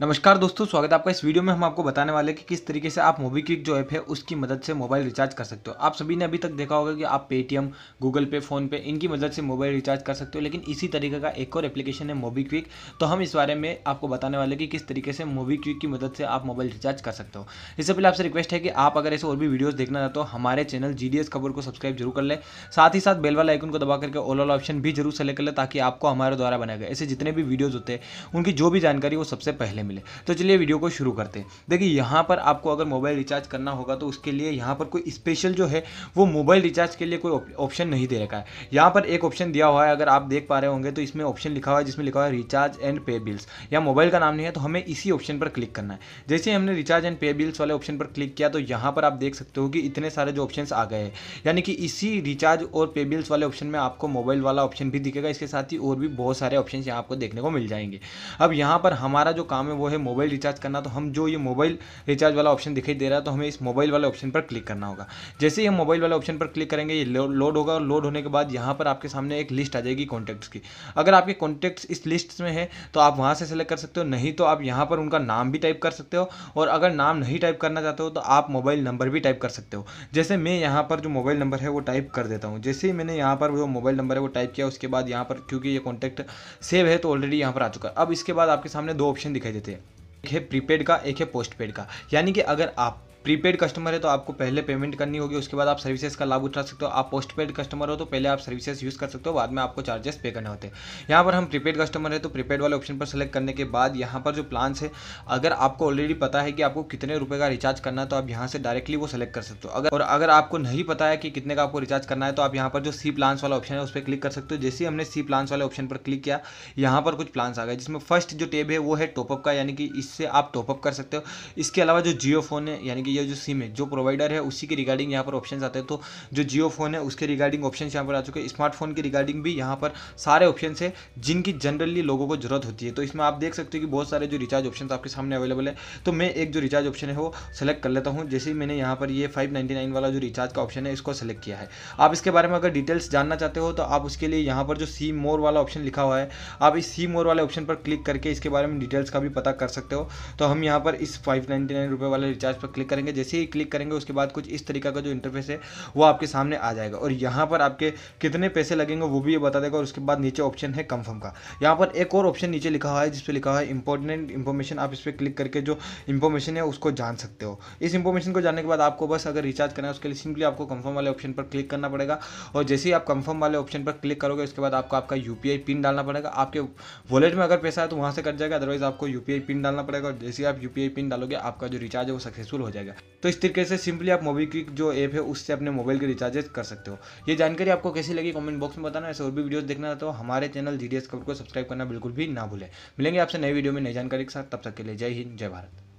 नमस्कार दोस्तों, स्वागत है आपका इस वीडियो में। हम आपको बताने वाले कि किस तरीके से आप मोबीक्विक जो ऐप है, उसकी मदद से मोबाइल रिचार्ज कर सकते हो। आप सभी ने अभी तक देखा होगा कि आप पेटीएम गूगल पे फ़ोन पे इनकी मदद से मोबाइल रिचार्ज कर सकते हो, लेकिन इसी तरीके का एक और एप्लीकेशन है मोबीक्विक। तो हम इस बारे में आपको बताने वाले कि किस तरीके से मोबीक्विक की मदद से आप मोबाइल रिचार्ज कर सकते हो। इससे पहले आपसे रिक्वेस्ट है कि आप अगर ऐसे और भी वीडियोज़ देखना चाहते हो, हमारे चैनल GDS खबर को सब्सक्राइब ज़रूर कर ले। साथ ही साथ बेल वाला आइकन को दबा करके ऑल वाला ऑप्शन भी ज़रूर सेलेक्ट कर ले, ताकि आपको हमारे द्वारा बनाया गया ऐसे जितने भी वीडियोज़ होते हैं, उनकी जो भी जानकारी वो सबसे पहले। मिले। तो चलिए वीडियो को शुरू करते हैं। देखिए, यहाँ पर आपको अगर मोबाइल रिचार्ज करना होगा तो उसके लिए यहाँ पर कोई स्पेशल जो है, वो मोबाइल रिचार्ज के लिए कोई ऑप्शन नहीं दे रखा है। यहाँ पर एक ऑप्शन दिया हुआ है, अगर आप देख पा रहे होंगे तो इसमें ऑप्शन लिखा हुआ है, जिसमें लिखा हुआ है रिचार्ज एंड पे बिल्स या मोबाइल का नाम नहीं है तो हमें इसी ऑप्शन पर क्लिक करना है। जैसे हमने रिचार्ज एंड पे बिल्स वाले ऑप्शन पर क्लिक किया तो यहाँ पर आप देख सकते हो कि इतने सारे जो ऑप्शन आ गए हैं। यानी कि इसी रिचार्ज और पे बिल्स वाले ऑप्शन में आपको मोबाइल वाला ऑप्शन भी दिखेगा। इसके साथ ही और भी बहुत सारे ऑप्शन यहाँ आपको देखने को मिल जाएँगे। अब यहाँ पर हमारा जो काम है वो है मोबाइल रिचार्ज करना तो हम जो ये मोबाइल रिचार्ज वाला ऑप्शन दिखाई दे रहा है तो हमें इस मोबाइल वाले ऑप्शन पर क्लिक करना होगा। जैसे ही हम मोबाइल वाले ऑप्शन पर क्लिक करेंगे, ये लोड होगा और लोड होने के बाद यहाँ पर आपके सामने एक लिस्ट आ जाएगी कॉन्टैक्ट्स की। अगर आपके कॉन्टैक्ट्स इस लिस्ट में है तो आप वहाँ से सेलेक्ट कर सकते हो, नहीं तो आप यहाँ पर उनका नाम भी टाइप कर सकते हो, और अगर नाम नहीं टाइप करना चाहते हो तो आप मोबाइल नंबर भी टाइप कर सकते हो। जैसे मैं यहाँ पर जो मोबाइल नंबर है, वो टाइप कर देता हूँ। जैसे ही मैंने यहाँ पर जो मोबाइल नंबर है, वो टाइप किया, उसके बाद यहाँ पर, क्योंकि ये कॉन्टैक्ट सेव है तो ऑलरेडी यहाँ पर आ चुका है। अब इसके बाद आपके सामने दो ऑप्शन दिखाई देते हैं। एक है प्रीपेड का एक है पोस्ट पेड का। यानी कि अगर आप प्रीपेड कस्टमर है तो आपको पहले पेमेंट करनी होगी, उसके बाद आप सर्विसेज़ का लाभ उठा सकते हो। आप पोस्ट पेड कस्टमर हो तो पहले आप सर्विसेज़ यूज़ कर सकते हो, बाद में आपको चार्जेस पे करने होते हैं। यहाँ पर हम प्रीपेड कस्टमर है तो प्रीपेड वाले ऑप्शन पर सेलेक्ट करने के बाद यहाँ पर जो प्लान्स है, अगर आपको ऑलरेडी पता है कि आपको कितने रुपये का रिचार्ज करना है तो आप यहाँ से डायरेक्टली वो सेलेक्ट कर सकते हो। अगर, और अगर आपको नहीं पता है कि कितने का आपको रिचार्ज करना है तो आप यहाँ पर जो सी प्लान्स वाला ऑप्शन है, उस पर क्लिक कर सकते हो। जैसे ही हमने सी प्लान्स वाले ऑप्शन पर क्लिक किया, यहाँ पर कुछ प्लान्स आ गए, जिसमें फ़र्स्ट जो टेब है वो है टॉपअप का, यानी कि इससे आप टॉपअप कर सकते हो। इसके अलावा जो जियो फ़ोन है, यानी कि ये जो सिम है, जो प्रोवाइडर है, उसी के रिगार्डिंग यहाँ पर ऑप्शन आते हैं। तो जो जियो फ़ोन है, उसके रिगार्डिंग ऑप्शन यहाँ पर आ चुके हैं। स्मार्टफ़ोन के रिगार्डिंग भी यहाँ पर सारे ऑप्शन है, जिनकी जनरली लोगों को ज़रूरत होती है। तो इसमें आप देख सकते हो कि बहुत सारे जो रिचार्ज ऑप्शन आपके सामने अवेलेबल है। तो मैं एक जो रिचार्ज ऑप्शन है, वो सेलेक्ट कर लेता हूँ। जैसे ही मैंने यहाँ पर ये फाइव वाला जो रिचार्ज का ऑप्शन है, इसको सेलेक्ट किया है। आप इसके बारे में अगर डिटेल्स जानना चाहते हो तो आप उसके लिए यहाँ पर जो सी मोर वाला ऑप्शन लिखा हुआ है, आप इस सी मोर वाले ऑप्शन पर क्लिक करके इसके बारे में डिटेल्स का भी पता कर सकते हो। तो हम यहाँ पर इस फाइव नाइन्टी वाले रिचार्ज पर क्लिक करेंगे। जैसे ही क्लिक करेंगे, उसके बाद कुछ इस तरीका का जो इंटरफेस है, वो आपके सामने आ जाएगा। और यहाँ पर आपके कितने पैसे लगेंगे, वो भी ये बता देगा। और उसके बाद नीचे ऑप्शन है कंफर्म का। यहाँ पर एक और ऑप्शन नीचे लिखा हुआ है, जिस पर लिखा हुआ है इंपॉर्टेंट इन्फॉर्मेशन आप इस पर क्लिक करके जो इन्फॉर्मेशन है, उसको जान सकते हो। इस इन्फॉर्मेशन को जानने के बाद आपको बस अगर रिचार्ज करना है, उसके लिए सिंपली आपको कन्फर्म वाले ऑप्शन पर क्लिक करना पड़ेगा। और जैसे ही आप कंफर्म वाले ऑप्शन पर क्लिक करोगे, उसके बाद आपको आपका यूपीआई पिन डालना पड़ेगा। आपके वॉलेट में अगर पैसा है तो वहाँ से कट जाएगा। अदरवाइज़ आपको यूपीआई पिन डालना पड़ेगा। और जैसे ही आप यूपीआई पिन डालोगे, आपका जो रिचार्ज है, वो सक्सेसफुल हो जाएगा। तो इस तरीके से सिंपली आप मोबीक्विक जो ऐप है, उससे अपने मोबाइल के रिचार्जेस कर सकते हो। ये जानकारी आपको कैसी लगी कमेंट बॉक्स में बताना। ऐसे और भी वीडियोस देखना तो हमारे चैनल जी खबर को सब्सक्राइब करना बिल्कुल भी ना भूले। मिलेंगे आपसे नई वीडियो में नई जानकारी के साथ। तब तक के लिए जय हिंद, जय भारत।